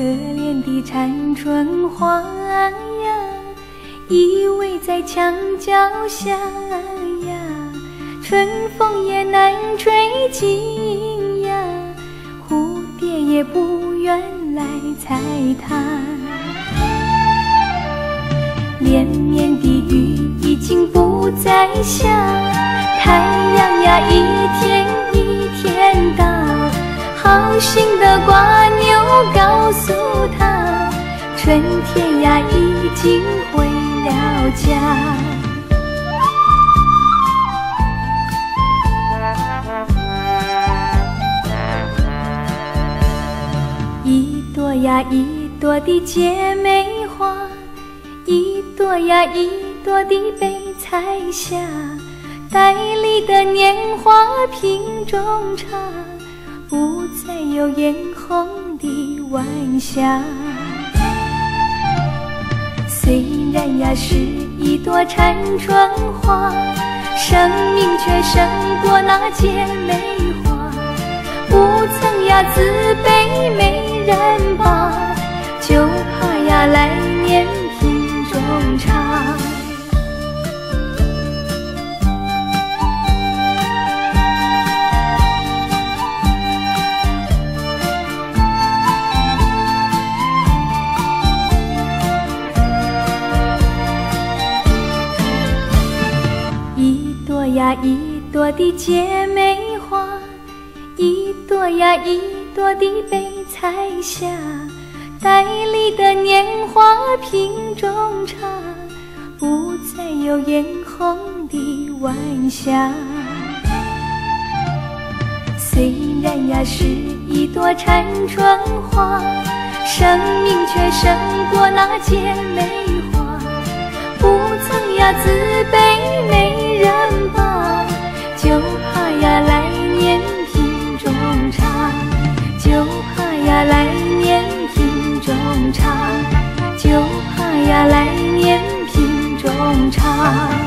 可怜的残春花呀，依偎在墙角下呀，春风也难吹进呀，蝴蝶也不愿来采它。连绵的雨已经不再下，太阳呀一天一天大。好心的挂念告诉他，春天呀已经回了家。一朵呀一朵的姐妹花，一朵呀一朵的被采下，袋里的年华瓶中茶。不再有嫣红的晚霞，虽然呀是一朵残春花，生命却胜过那姐妹花。不曾呀自卑没人把，就怕呀来年瓶中茶。呀，一朵的姐妹花，一朵呀，一朵的被采下，袋里的年华瓶中茶，不再有嫣红的晚霞。虽然呀是一朵残春花，生命却胜过那姐妹花，不曾呀自卑。heart.